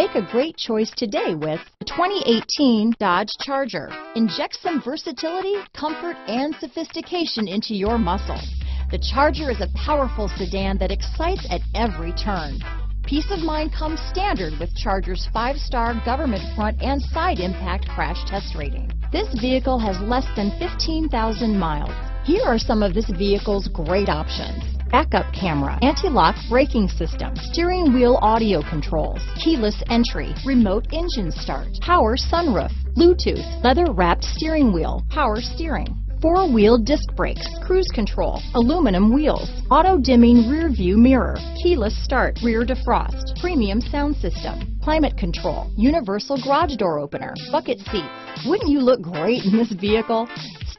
Make a great choice today with the 2018 Dodge Charger. Inject some versatility, comfort, and sophistication into your muscle. The Charger is a powerful sedan that excites at every turn. Peace of mind comes standard with Charger's five-star government front and side impact crash test rating. This vehicle has less than 15,000 miles. Here are some of this vehicle's great options. Backup camera, anti-lock braking system, steering wheel audio controls, keyless entry, remote engine start, power sunroof, Bluetooth, leather wrapped steering wheel, power steering, four-wheel disc brakes, cruise control, aluminum wheels, auto-dimming rear view mirror, keyless start, rear defrost, premium sound system, climate control, universal garage door opener, bucket seats. Wouldn't you look great in this vehicle?